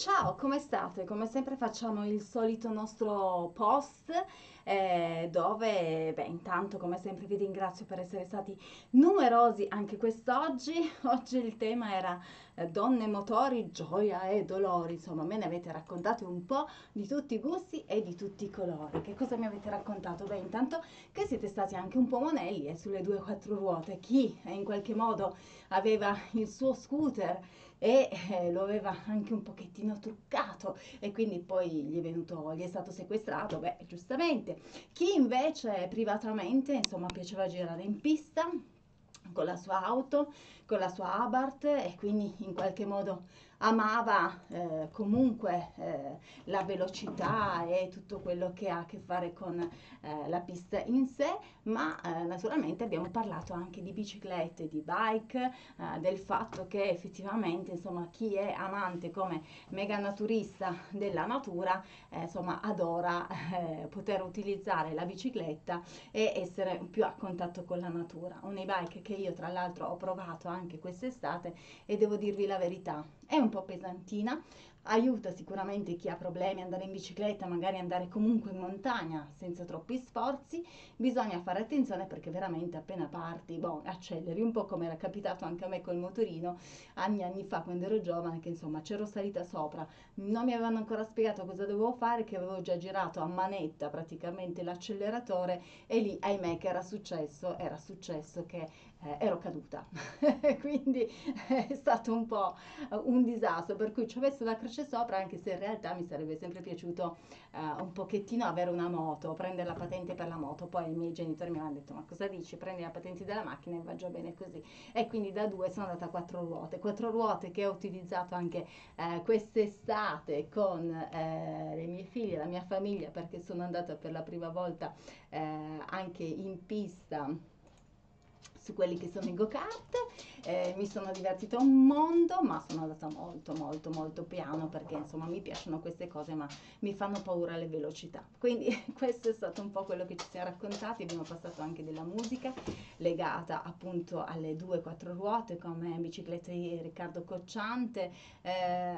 Ciao, come state? Come sempre facciamo il solito nostro post eh, dove, beh, intanto come sempre vi ringrazio per essere stati numerosi anche quest'oggi. Oggi il tema era eh, donne, motori, gioia e dolori. Insomma, me ne avete raccontato un po' di tutti i gusti e di tutti i colori. Che cosa mi avete raccontato? Beh, intanto che siete stati anche un po' monelli e eh, sulle due quattro ruote. Chi eh, in qualche modo aveva il suo scooter e eh, lo aveva anche un pochettino truccato e quindi poi gli è venuto, gli è stato sequestrato, beh, giustamente. Chi invece privatamente, insomma, piaceva girare in pista con la sua auto, con la sua Abarth e quindi in qualche modo amava eh, comunque eh, la velocità e tutto quello che ha a che fare con eh, la pista in sé, ma eh, naturalmente abbiamo parlato anche di biciclette, di bike, eh, del fatto che effettivamente insomma chi è amante come mega naturista della natura eh, insomma adora poter utilizzare la bicicletta e essere più a contatto con la natura. Un e-bike che io tra l'altro ho provato anche quest'estate e devo dirvi la verità, è un po' pesantina, aiuta sicuramente chi ha problemi andare in bicicletta, magari andare comunque in montagna senza troppi sforzi, bisogna fare attenzione perché veramente appena parti, boh, acceleri. Un po' come era capitato anche a me col motorino anni anni fa quando ero giovane che insomma c'ero salita sopra, non mi avevano ancora spiegato cosa dovevo fare, che avevo già girato a manetta praticamente l'acceleratore e lì ahimè che era successo, era successo che eh, ero caduta, quindi è stato un po' un disastro. Per cui ci ho messo la croce croce sopra, anche se in realtà mi sarebbe sempre piaciuto uh, un pochettino avere una moto, prendere la patente per la moto. Poi i miei genitori mi hanno detto: Ma cosa dici? Prendi la patente della macchina e va già bene così. E quindi da due sono andata a quattro ruote, quattro ruote che ho utilizzato anche uh, quest'estate con uh, le mie figlie, la mia famiglia, perché sono andata per la prima volta anche in pista su quelli che sono i go-kart, eh, mi sono divertita un mondo, ma sono andata molto molto molto piano perché insomma mi piacciono queste cose ma mi fanno paura le velocità. Quindi questo è stato un po' quello che ci siamo raccontati, abbiamo passato anche della musica legata appunto alle due quattro ruote come biciclette di Riccardo Cocciante, eh,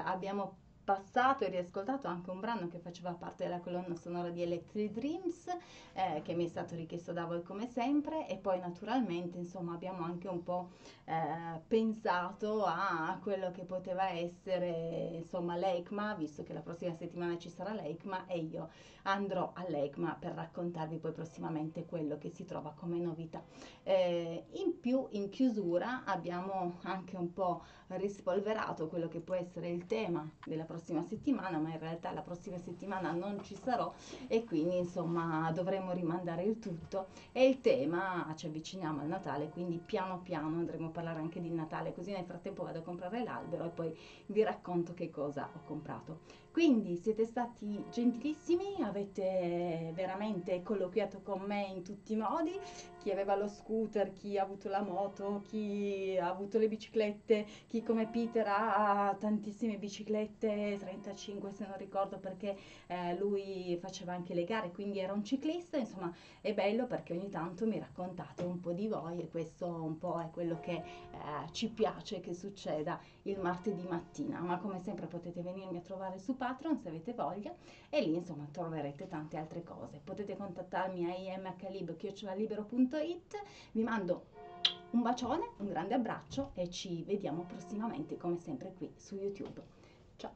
abbiamo passato e riascoltato anche un brano che faceva parte della colonna sonora di Electric Dreams eh, che mi è stato richiesto da voi come sempre e poi naturalmente insomma abbiamo anche un po' eh, pensato a quello che poteva essere insomma l'EICMA visto che la prossima settimana ci sarà l'EICMA e io andrò all'EICMA per raccontarvi poi prossimamente quello che si trova come novità. Eh, in più in chiusura abbiamo anche un po' rispolverato quello che può essere il tema della prossima settimana, ma in realtà la prossima settimana non ci sarò e quindi insomma dovremo rimandare il tutto e il tema ci avviciniamo al Natale, quindi piano piano andremo a parlare anche di Natale, così nel frattempo vado a comprare l'albero e poi vi racconto che cosa ho comprato. Quindi siete stati gentilissimi, avete veramente colloquiato con me in tutti i modi, chi aveva lo scooter, chi ha avuto la moto, chi ha avuto le biciclette, chi come Peter ha tantissime biciclette, 35 se non ricordo perché eh, lui faceva anche le gare, quindi era un ciclista, insomma è bello perché ogni tanto mi raccontate un po' di voi e questo un po' è quello che eh, ci piace che succeda il martedì mattina, ma come sempre potete venirmi a trovare su Patreon se avete voglia e lì insomma troverete tante altre cose. Potete contattarmi a imhlib.it, vi mando un bacione, un grande abbraccio e ci vediamo prossimamente come sempre qui su YouTube. Ciao!